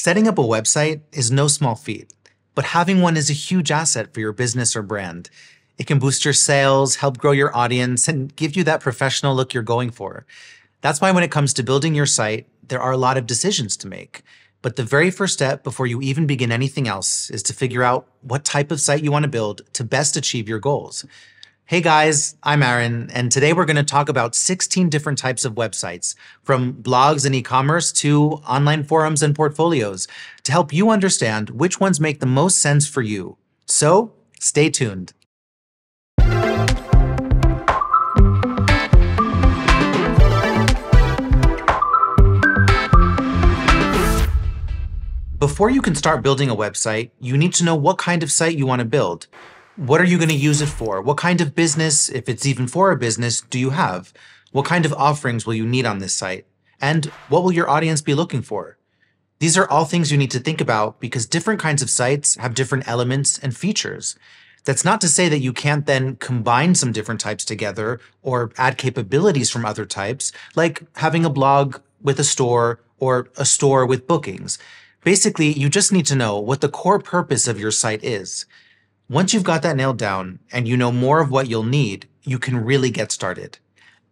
Setting up a website is no small feat, but having one is a huge asset for your business or brand. It can boost your sales, help grow your audience, and give you that professional look you're going for. That's why when it comes to building your site, there are a lot of decisions to make. But the very first step before you even begin anything else is to figure out what type of site you want to build to best achieve your goals. Hey guys, I'm Aaron, and today we're going to talk about 16 different types of websites, from blogs and e commerce to online forums and portfolios, to help you understand which ones make the most sense for you. So stay tuned. Before you can start building a website, you need to know what kind of site you want to build. What are you going to use it for? What kind of business, if it's even for a business, do you have? What kind of offerings will you need on this site? And what will your audience be looking for? These are all things you need to think about because different kinds of sites have different elements and features. That's not to say that you can't then combine some different types together or add capabilities from other types, like having a blog with a store or a store with bookings. Basically, you just need to know what the core purpose of your site is. Once you've got that nailed down and you know more of what you'll need, you can really get started.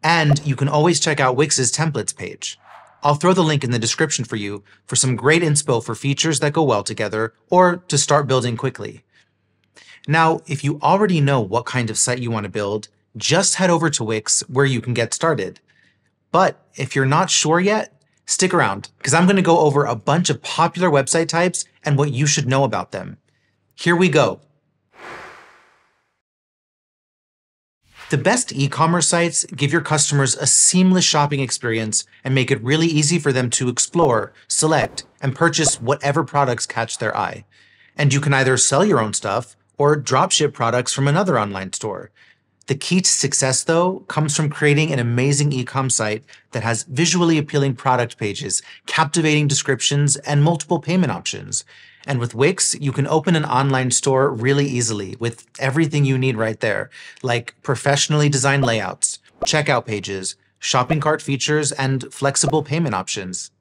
And you can always check out Wix's templates page. I'll throw the link in the description for you for some great inspo for features that go well together or to start building quickly. Now, if you already know what kind of site you want to build, just head over to Wix where you can get started. But if you're not sure yet, Stick around, because I'm going to go over a bunch of popular website types and what you should know about them. Here we go. The best e-commerce sites give your customers a seamless shopping experience and make it really easy for them to explore, select, and purchase whatever products catch their eye. And you can either sell your own stuff or dropship products from another online store. The key to success, though, comes from creating an amazing e-com site that has visually appealing product pages, captivating descriptions, and multiple payment options. And with Wix, you can open an online store really easily with everything you need right there, like professionally designed layouts, checkout pages, shopping cart features, and flexible payment options.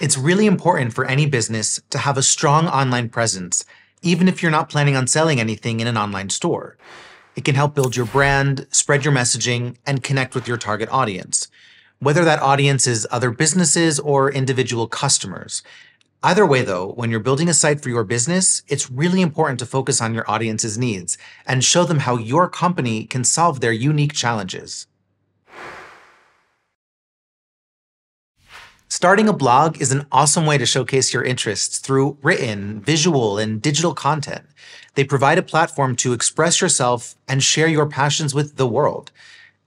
It's really important for any business to have a strong online presence even if you're not planning on selling anything in an online store. It can help build your brand, spread your messaging, and connect with your target audience, whether that audience is other businesses or individual customers. Either way, though, when you're building a site for your business, it's really important to focus on your audience's needs and show them how your company can solve their unique challenges. Starting a blog is an awesome way to showcase your interests through written, visual, and digital content. They provide a platform to express yourself and share your passions with the world.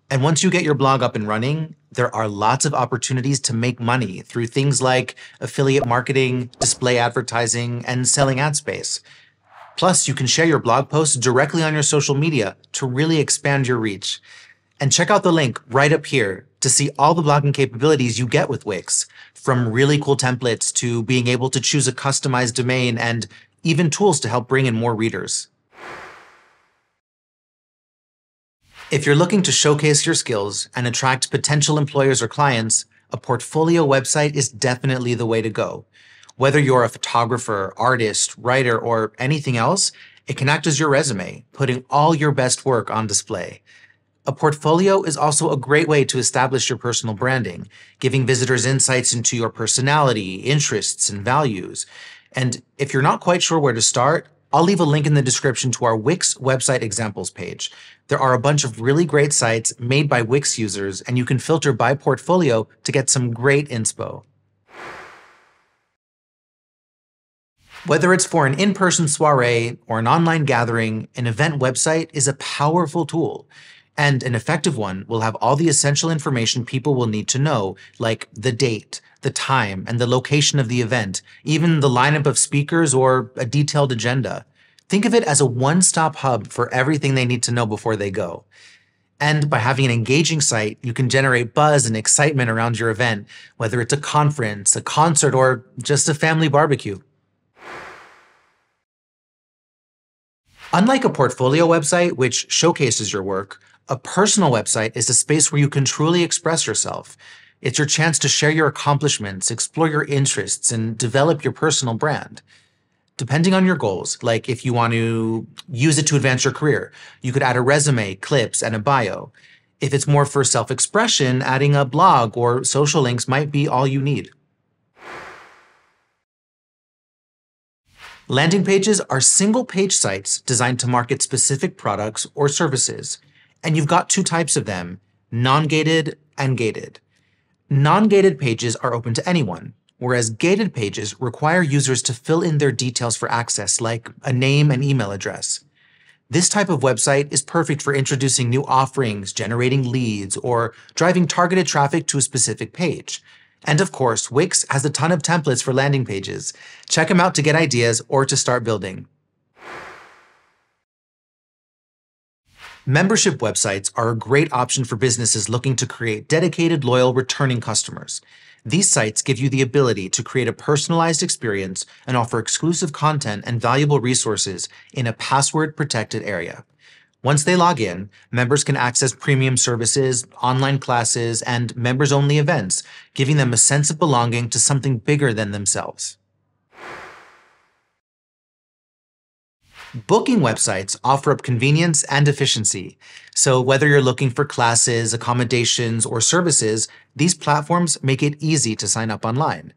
And once you get your blog up and running, there are lots of opportunities to make money through things like affiliate marketing, display advertising, and selling ad space. Plus, you can share your blog posts directly on your social media to really expand your reach. And check out the link right up here to see all the blogging capabilities you get with Wix, from really cool templates to being able to choose a customized domain and even tools to help bring in more readers. If you're looking to showcase your skills and attract potential employers or clients, a portfolio website is definitely the way to go. Whether you're a photographer, artist, writer, or anything else, it can act as your resume, putting all your best work on display. A portfolio is also a great way to establish your personal branding, giving visitors insights into your personality, interests, and values. And if you're not quite sure where to start, I'll leave a link in the description to our Wix website examples page. There are a bunch of really great sites made by Wix users, and you can filter by portfolio to get some great inspo. Whether it's for an in-person soiree or an online gathering, an event website is a powerful tool. And an effective one will have all the essential information people will need to know, like the date, the time, and the location of the event, even the lineup of speakers or a detailed agenda. Think of it as a one-stop hub for everything they need to know before they go. And by having an engaging site, you can generate buzz and excitement around your event, whether it's a conference, a concert, or just a family barbecue. Unlike a portfolio website, which showcases your work, a personal website is a space where you can truly express yourself. It's your chance to share your accomplishments, explore your interests, and develop your personal brand. Depending on your goals, like if you want to use it to advance your career, you could add a resume, clips, and a bio. If it's more for self expression, adding a blog or social links might be all you need. Landing pages are single page sites designed to market specific products or services. And you've got two types of them non gated and gated. Non gated pages are open to anyone, whereas gated pages require users to fill in their details for access, like a name and email address. This type of website is perfect for introducing new offerings, generating leads, or driving targeted traffic to a specific page. And of course, Wix has a ton of templates for landing pages. Check them out to get ideas or to start building. Membership websites are a great option for businesses looking to create dedicated, loyal, returning customers. These sites give you the ability to create a personalized experience and offer exclusive content and valuable resources in a password protected area. Once they log in, members can access premium services, online classes, and members only events, giving them a sense of belonging to something bigger than themselves. Booking websites offer up convenience and efficiency. So, whether you're looking for classes, accommodations, or services, these platforms make it easy to sign up online.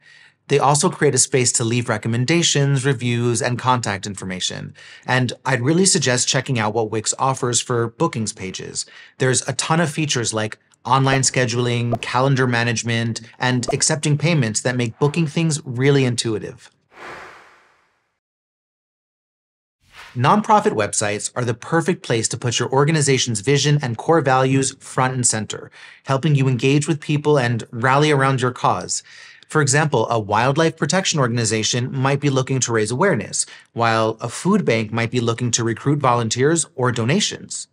They also create a space to leave recommendations, reviews, and contact information. And I'd really suggest checking out what Wix offers for bookings pages. There's a ton of features like online scheduling, calendar management, and accepting payments that make booking things really intuitive. Nonprofit websites are the perfect place to put your organization's vision and core values front and center, helping you engage with people and rally around your cause. For example, a wildlife protection organization might be looking to raise awareness, while a food bank might be looking to recruit volunteers or donations.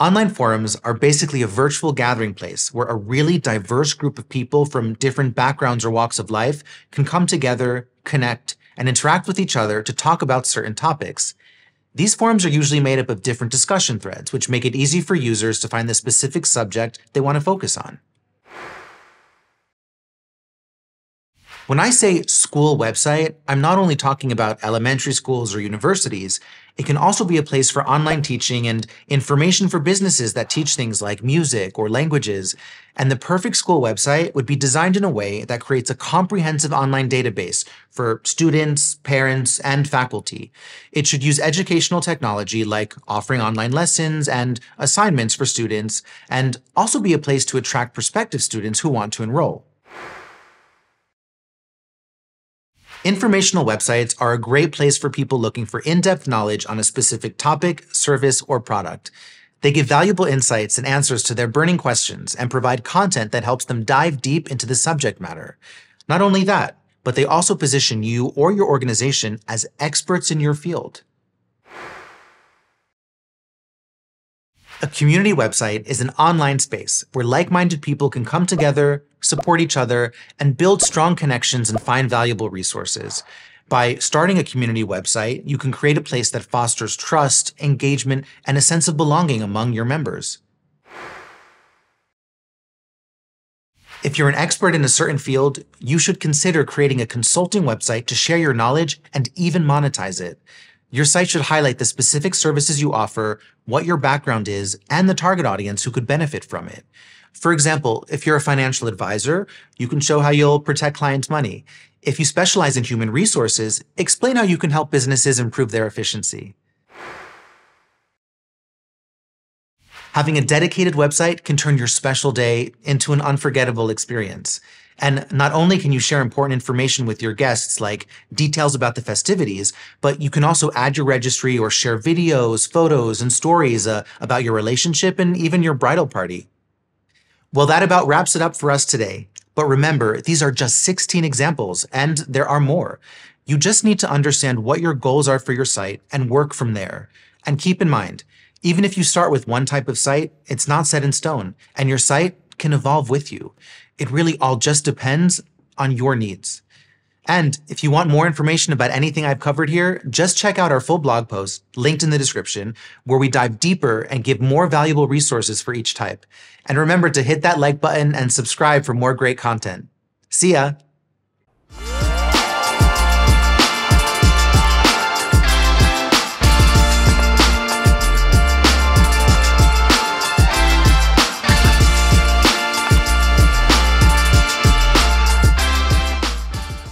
Online forums are basically a virtual gathering place where a really diverse group of people from different backgrounds or walks of life can come together, connect, and interact with each other to talk about certain topics. These forums are usually made up of different discussion threads, which make it easy for users to find the specific subject they want to focus on. When I say school website, I'm not only talking about elementary schools or universities, it can also be a place for online teaching and information for businesses that teach things like music or languages. And the perfect school website would be designed in a way that creates a comprehensive online database for students, parents, and faculty. It should use educational technology like offering online lessons and assignments for students, and also be a place to attract prospective students who want to enroll. Informational websites are a great place for people looking for in-depth knowledge on a specific topic, service, or product. They give valuable insights and answers to their burning questions and provide content that helps them dive deep into the subject matter. Not only that, but they also position you or your organization as experts in your field. A community website is an online space where like minded people can come together, support each other, and build strong connections and find valuable resources. By starting a community website, you can create a place that fosters trust, engagement, and a sense of belonging among your members. If you're an expert in a certain field, you should consider creating a consulting website to share your knowledge and even monetize it. Your site should highlight the specific services you offer, what your background is, and the target audience who could benefit from it. For example, if you're a financial advisor, you can show how you'll protect clients' money. If you specialize in human resources, explain how you can help businesses improve their efficiency. Having a dedicated website can turn your special day into an unforgettable experience. And not only can you share important information with your guests, like details about the festivities, but you can also add your registry or share videos, photos, and stories uh, about your relationship and even your bridal party. Well, that about wraps it up for us today. But remember, these are just 16 examples, and there are more. You just need to understand what your goals are for your site and work from there. And keep in mind, even if you start with one type of site, it's not set in stone, and your site can evolve with you. It really all just depends on your needs. And if you want more information about anything I've covered here, just check out our full blog post, linked in the description, where we dive deeper and give more valuable resources for each type. And remember to hit that like button and subscribe for more great content. See ya!